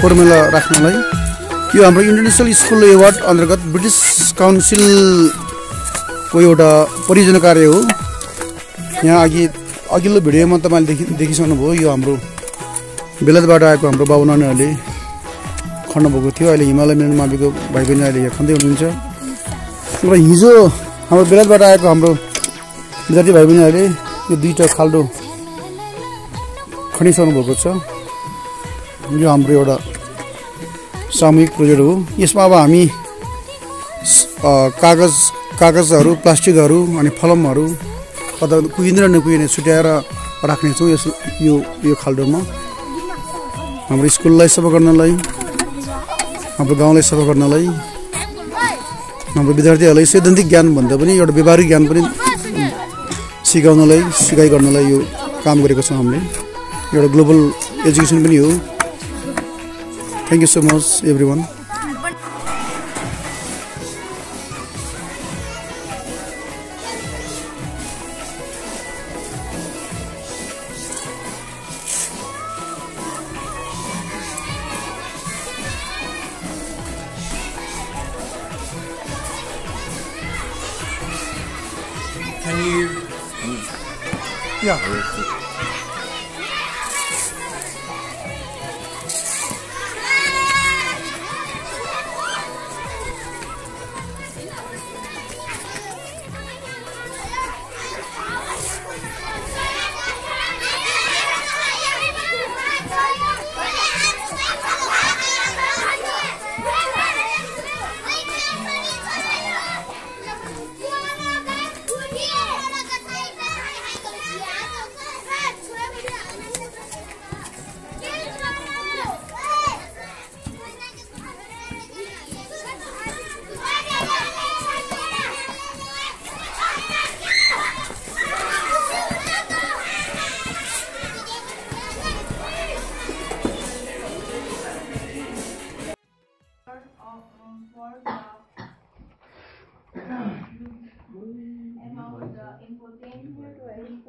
Formula राख्नलाई। यो हाम्रो इन्टरनेसनल स्कुल एवार्ड अन्तर्गत ब्रिटिस काउन्सिलको एउटा परियोजना कार्य हो। यहाँ अघि अघिल्लो भिडियोमा तपाईँले देखि देखिसक्नुभयो यो हाम्रो बेलतबाट आएको हाम्रो बाबु नानीहरूले खन्नुभएको थियो। अहिले हिमालय मेन माविको भाइ बहिनी अहिले यहाँ खन्दै हुनुहुन्छ। र हिजो हाम्रो बेलतबाट आएको हाम्रो विद्यार्थी भाइ बहिनीहरूले यो दुईवटा खाल्डो खनिसक्नु भएको छ। यो हाम्रो एउटा सामूहिक प्रोजेक्ट हो। यसमा अब हामी कागज कागजहरू प्लास्टिकहरू अनि फलमहरू कता कुहिने र नकुहिने छुट्याएर राख्नेछौँ यस यो यो खाल्डोमा। हाम्रो स्कुललाई सफा गर्नलाई हाम्रो गाउँलाई सफा गर्नलाई हाम्रो विद्यार्थीहरूलाई सैद्धान्तिक ज्ञान भन्दा पनि एउटा व्यवहारिक ज्ञान पनि सिकाउनलाई सिकाइ गर्नलाई यो काम गरेको छौँ हामीले। एउटा ग्लोबल एजुकेसन पनि हो। Thank you so much everyone. Can you? Yeah.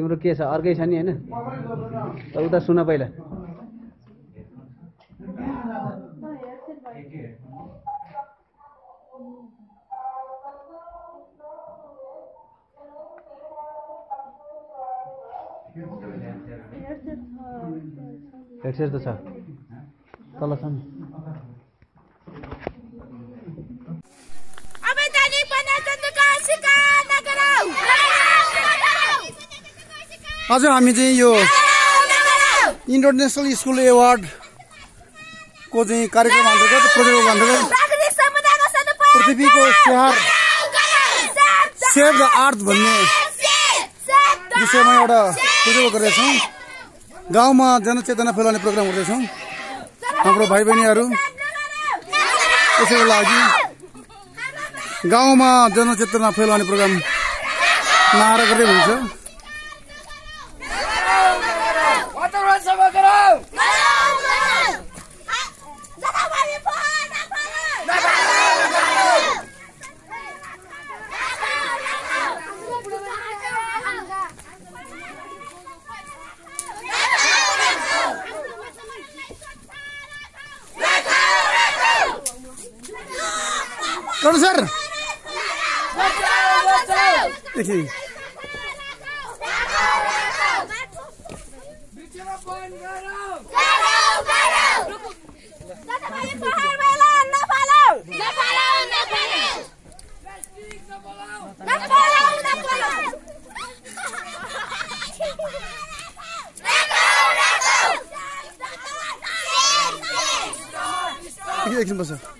तिम्रो के छ अर्कै छ नि होइन? उता सुन पहिला। हेडसेट त छ। तल छ नि। आज हामी चाहिँ यो इन्टरनेसनल स्कुल एवार्डको चाहिँ कार्यक्रम अन्तर्गत प्रोजेक्टको अन्तर्गत पृथ्वीको स्याहार। सेभ द अर्थ भन्ने विषयमा एउटा प्रोजेक्ट गर्दैछौँ। गाउँमा जनचेतना फैलाउने प्रोग्राम गर्दैछौँ। हाम्रो भाइ बहिनीहरू त्यसैको लागि गाउँमा जनचेतना फैलाउने प्रोग्राम नआएर गर्दै हुन्छ कर्ण सर एकछिन एकछिन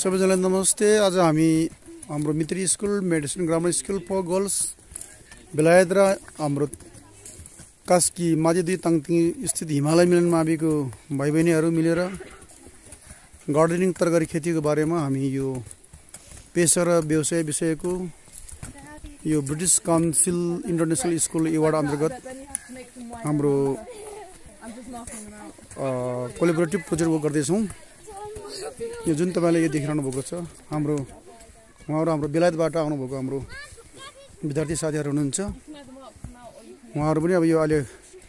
सबैजनालाई नमस्ते। आज हामी हाम्रो मित्री school Maidstone grammar school for girls बेलायत र हाम्रो कास्की माझी दुई ताङतिङ स्थित हिमालय मिलन माविको भाइ बहिनीहरू मिलेर गार्डनिङ तरकारी खेतीको बारेमा हामी यो पेसा र व्यवसाय विषयको यो British council international school award अन्तर्गत हाम्रो कोलेबोरेटिभ प्रोजेक्ट वर्क गर्दैछौँ। यो जुन तपाईँले यो देखिरहनु भएको छ हाम्रो उहाँहरू हाम्रो बेलायतबाट आउनुभएको हाम्रो विद्यार्थी साथीहरू हुनुहुन्छ। उहाँहरू पनि अब यो अहिले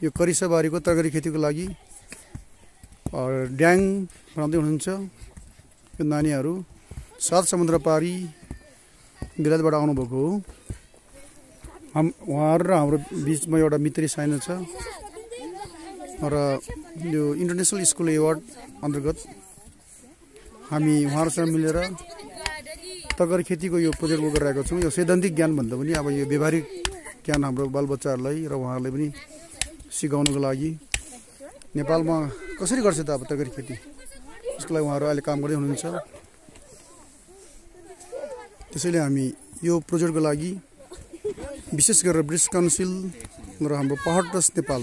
यो करिसाबारीको तरकारी खेतीको लागि ड्याङ बनाउँदै हुनुहुन्छ। यो नानीहरू सात समुद्र पारी बेलायतबाट आउनुभएको हो। हाम उहाँहरू र हाम्रो बिचमा एउटा मित्री साइनो छ। र यो इन्टरनेसनल स्कुल एवार्ड अन्तर्गत हामी उहाँहरूसँग मिलेर तरकारी खेतीको यो प्रोजेक्ट वर्क गरिरहेको छौँ। यो सैद्धान्तिक ज्ञान भन्दा पनि अब यो व्यवहारिक ज्ञान हाम्रो बालबच्चाहरूलाई र उहाँहरूलाई पनि सिकाउनुको लागि नेपालमा कसरी गर्छ त अब तरकारी खेती? त्यसको लागि उहाँहरू अहिले काम गर्दै हुनुहुन्छ। त्यसैले हामी यो प्रोजेक्टको लागि विशेष गरेर ब्रिटिस काउन्सिल र हाम्रो पहाड प्लस नेपाल